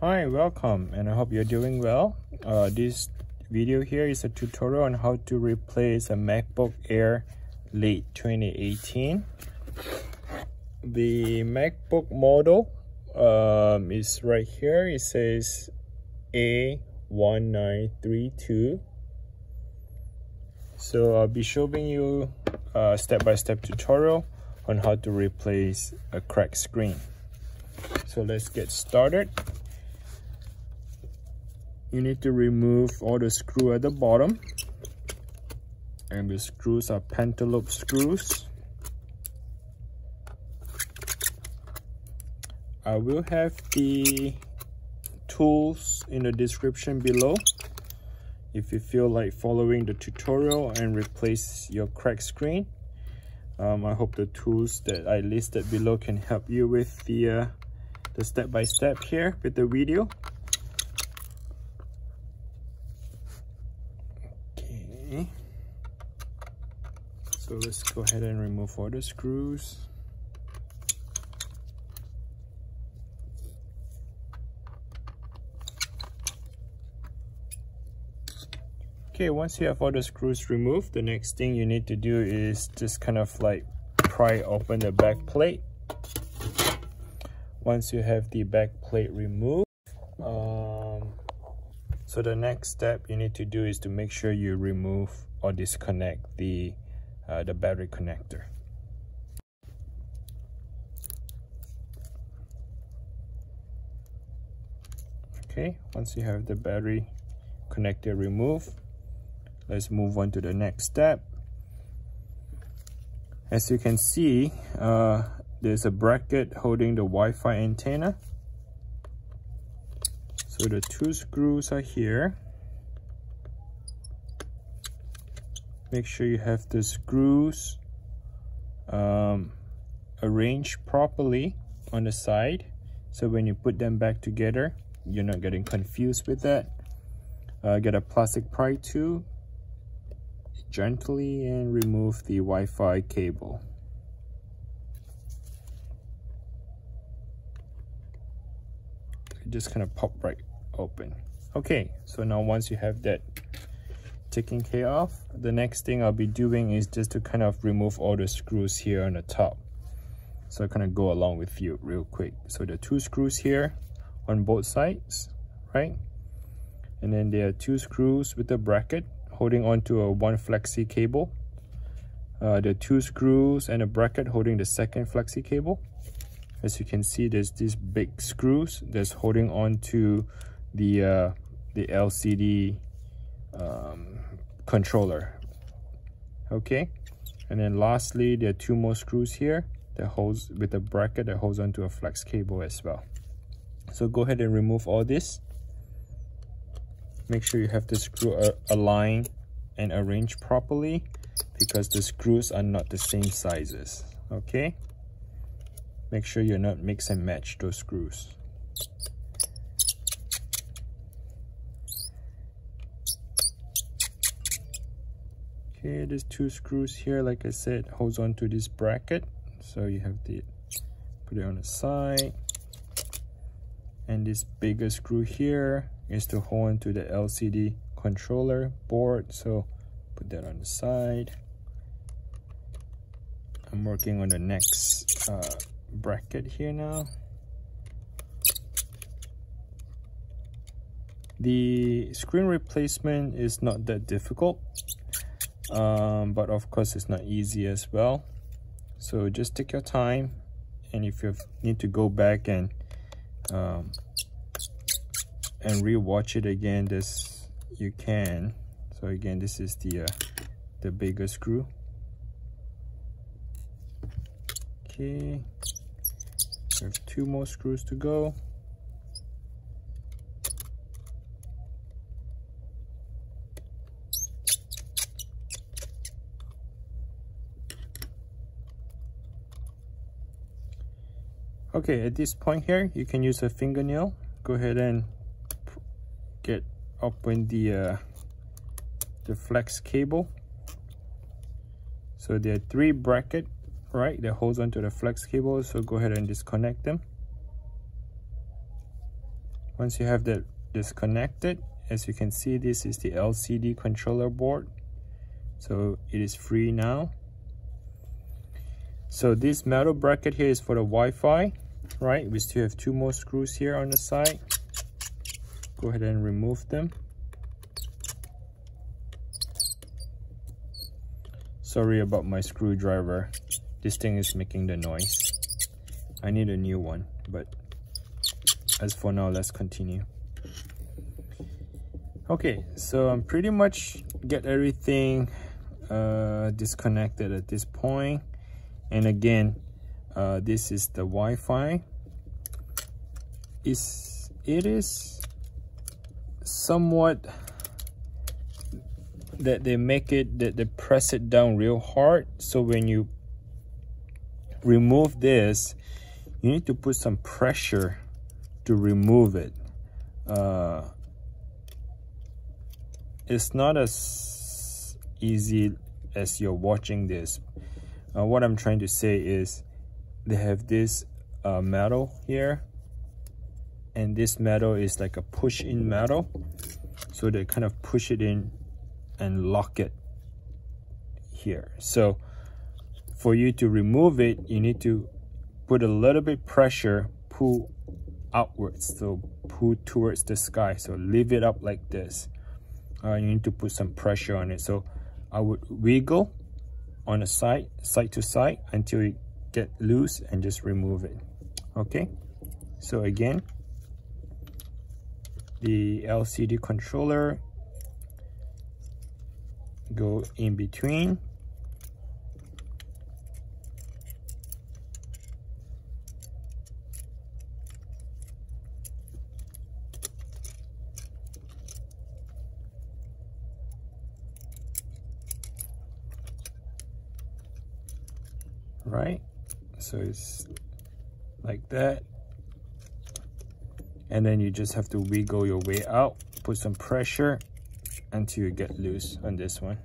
Hi, welcome and I hope you're doing well. Uh, this video here is a tutorial on how to replace a MacBook Air late 2018. The MacBook model um, is right here. It says A1932. So I'll be showing you a step-by-step -step tutorial on how to replace a cracked screen. So let's get started you need to remove all the screw at the bottom. And the screws are pentalobe screws. I will have the tools in the description below if you feel like following the tutorial and replace your cracked screen. Um, I hope the tools that I listed below can help you with the uh, the step-by-step -step here with the video So let's go ahead and remove all the screws. Okay, once you have all the screws removed, the next thing you need to do is just kind of like pry open the back plate. Once you have the back plate removed, um, so the next step you need to do is to make sure you remove or disconnect the uh, the battery connector. Okay, once you have the battery connector removed, let's move on to the next step. As you can see, uh, there's a bracket holding the Wi-Fi antenna. So the two screws are here. Make sure you have the screws um, arranged properly on the side. So when you put them back together you're not getting confused with that. Uh, get a plastic pry tool gently and remove the Wi-Fi cable. It just kind of pop right open. Okay so now once you have that taking care of. The next thing I'll be doing is just to kind of remove all the screws here on the top. So I kind of go along with you real quick. So the two screws here on both sides, right? And then there are two screws with a bracket holding onto a one flexi cable. Uh, the two screws and a bracket holding the second flexi cable. As you can see, there's these big screws that's holding on to the, uh, the LCD um, controller. Okay. And then lastly there are two more screws here that holds with a bracket that holds onto a flex cable as well. So go ahead and remove all this. Make sure you have the screw uh, aligned and arranged properly because the screws are not the same sizes. Okay. Make sure you're not mix and match those screws okay there's two screws here like I said holds on to this bracket. So you have to put it on the side. And this bigger screw here is to hold on to the LCD controller board. So put that on the side. I'm working on the next uh, bracket here now. The screen replacement is not that difficult um, but of course it's not easy as well. So just take your time and if you need to go back and um, and rewatch it again this you can. So again this is the uh, the bigger screw. Okay. We have two more screws to go okay at this point here you can use a fingernail. Go ahead and get open the uh, the flex cable. So there are three bracket right that holds onto the flex cable. So go ahead and disconnect them. Once you have that disconnected as you can see this is the LCD controller board. So it is free now. So this metal bracket here is for the Wi-Fi right we still have two more screws here on the side. Go ahead and remove them. Sorry about my screwdriver. This thing is making the noise. I need a new one but as for now let's continue. Okay so I'm pretty much get everything uh, disconnected at this point. And again uh, this is the Wi-Fi. Is it is somewhat that they make it that they press it down real hard. So when you remove this you need to put some pressure to remove it. Uh, it's not as easy as you're watching this. Uh, what I'm trying to say is they have this uh, metal here. And this metal is like a push in metal. So they kind of push it in and lock it here. So for you to remove it you need to put a little bit pressure pull outwards. So pull towards the sky. So leave it up like this. Uh, you need to put some pressure on it. So I would wiggle on the side side to side until you get loose and just remove it. Okay? So again the LCD controller go in between. Right so it's like that. And then you just have to wiggle your way out put some pressure until you get loose on this one.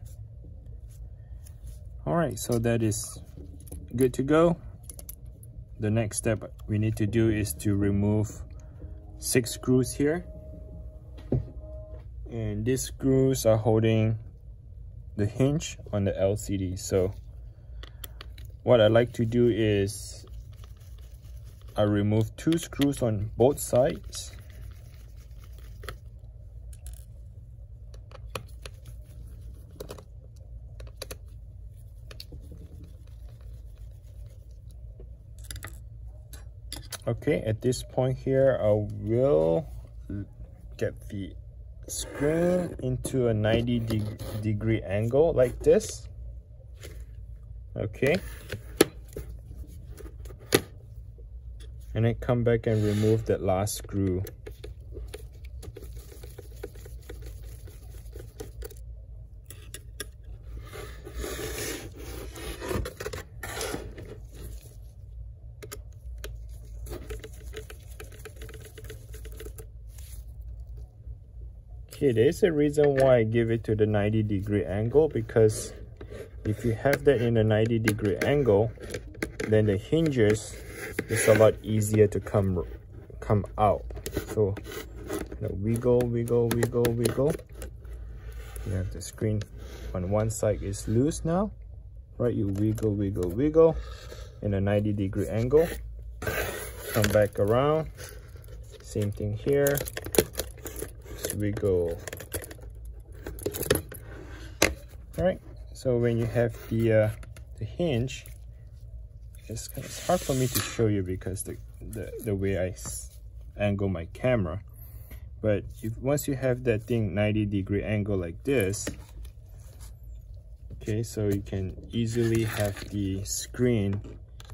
All right so that is good to go. The next step we need to do is to remove six screws here. And these screws are holding the hinge on the LCD so what I like to do is I remove two screws on both sides. Okay at this point here I will get the screen into a 90 de degree angle like this okay. And then come back and remove that last screw. Okay, there's a reason why I give it to the 90 degree angle because if you have that in a 90 degree angle then the hinges is a lot easier to come come out. So you wiggle wiggle wiggle wiggle. You have the screen on one side is loose now. Right you wiggle wiggle wiggle in a 90 degree angle. Come back around. Same thing here. Just wiggle. All right so when you have the uh, the hinge it's, it's hard for me to show you because the the, the way I angle my camera. But if once you have that thing 90 degree angle like this okay so you can easily have the screen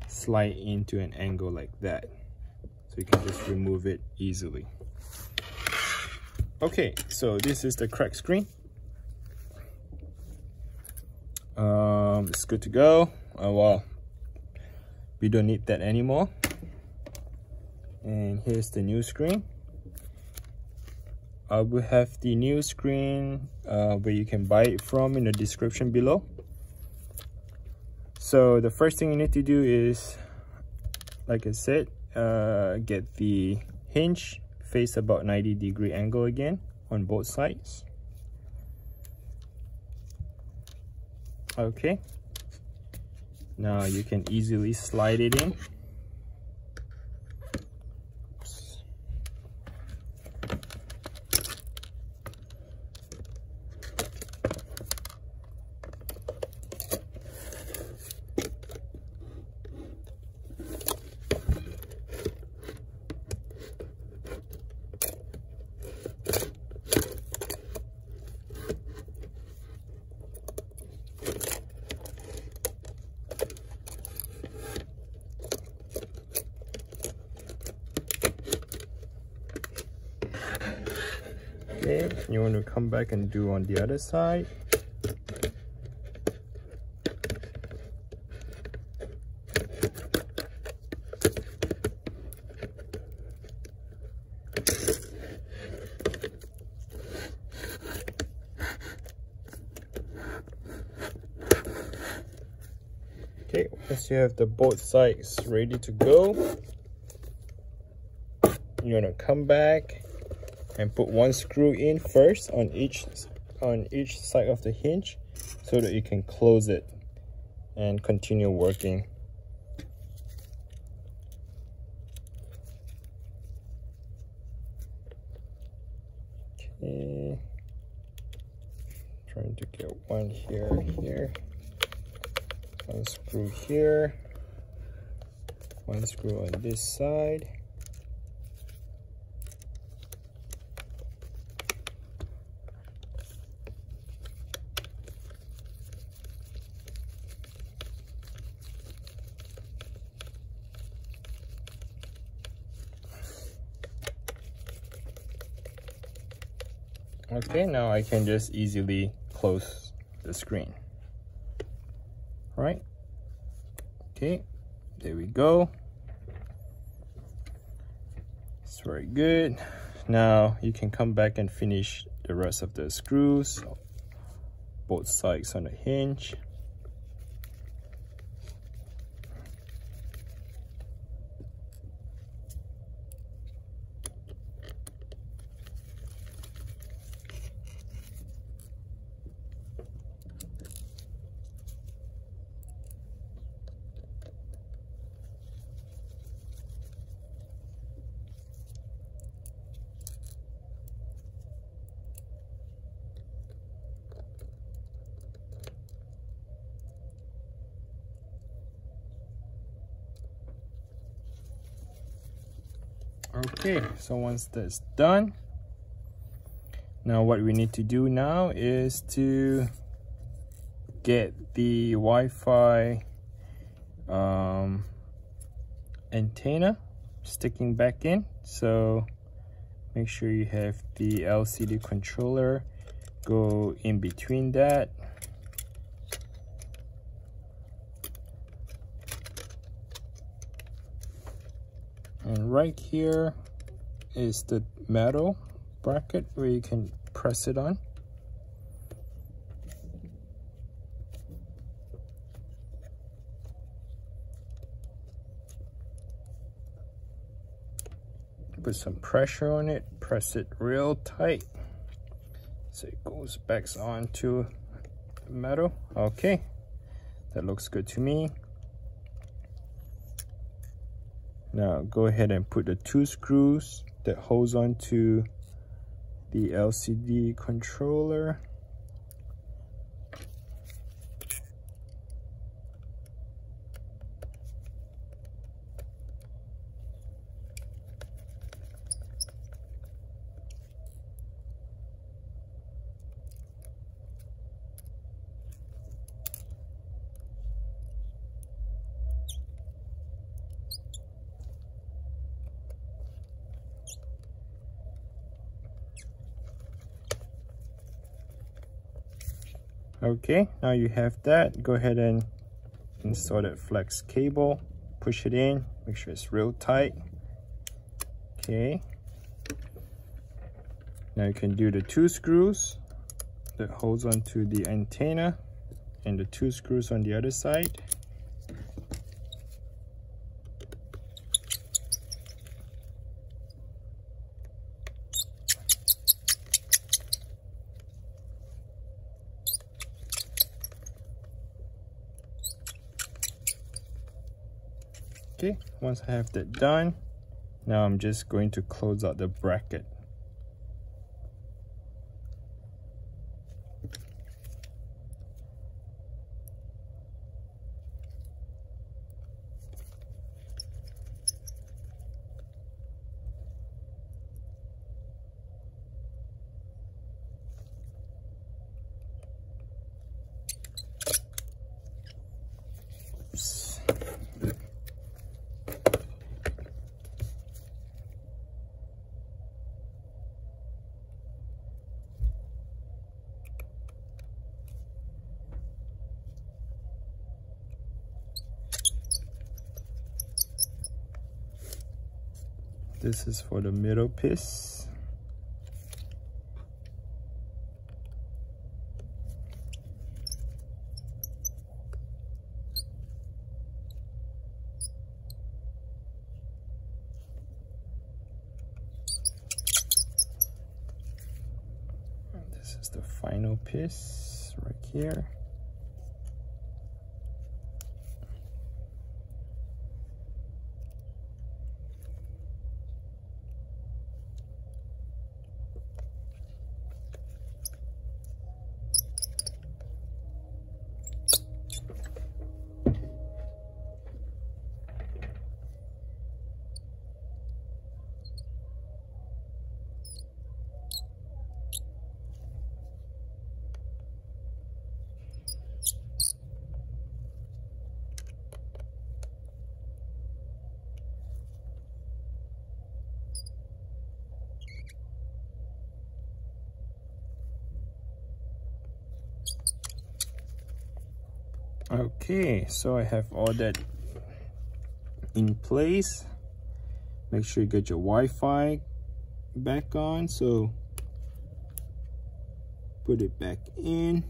slide into an angle like that. So you can just remove it easily. Okay so this is the crack screen um, it's good to go. Well we don't need that anymore. And here's the new screen. I will have the new screen uh, where you can buy it from in the description below. So the first thing you need to do is like I said uh, get the hinge face about 90 degree angle again on both sides okay. Now you can easily slide it in okay you want to come back and do on the other side? Okay once you have the both sides ready to go. You're gonna come back and put one screw in first on each on each side of the hinge so that you can close it and continue working. Okay. Trying to get one here here. One screw here. One screw on this side okay now I can just easily close the screen. Right okay there we go. It's very good. Now you can come back and finish the rest of the screws. Both sides on the hinge okay so once that's done now what we need to do now is to get the Wi-Fi um, antenna sticking back in. So make sure you have the LCD controller go in between that and right here is the metal bracket where you can press it on. Put some pressure on it press it real tight. So it goes back onto the metal. Okay that looks good to me now go ahead and put the two screws that holds on to the LCD controller okay now you have that. Go ahead and install that flex cable. Push it in. Make sure it's real tight. Okay. Now you can do the two screws that holds onto the antenna and the two screws on the other side okay once I have that done now I'm just going to close out the bracket This is for the middle piece. this is the final piece right here. Okay so I have all that in place. Make sure you get your Wi-Fi back on so put it back in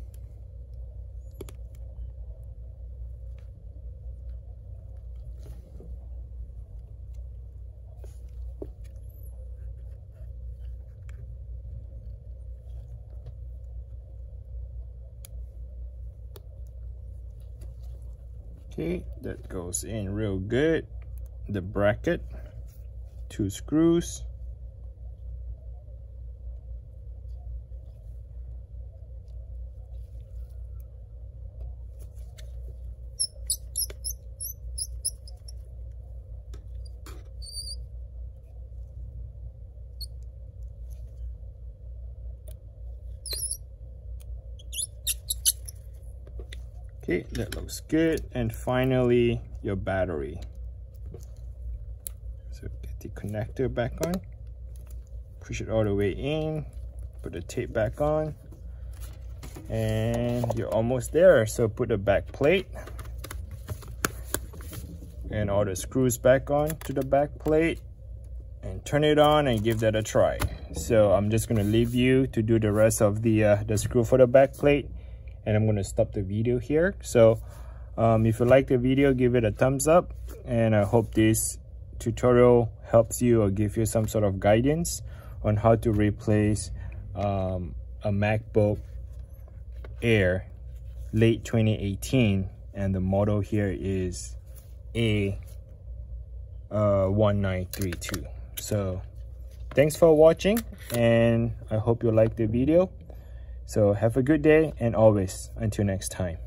okay that goes in real good. The bracket two screws okay that looks good. And finally your battery. So get the connector back on. Push it all the way in. Put the tape back on. And you're almost there. So put the back plate. And all the screws back on to the back plate. And turn it on and give that a try. So i'm just going to leave you to do the rest of the uh, the screw for the back plate and I'm going to stop the video here. So um, if you like the video, give it a thumbs up and I hope this tutorial helps you or give you some sort of guidance on how to replace um, a MacBook Air late 2018 and the model here is A uh, 1932 so thanks for watching and I hope you like the video so have a good day and always until next time.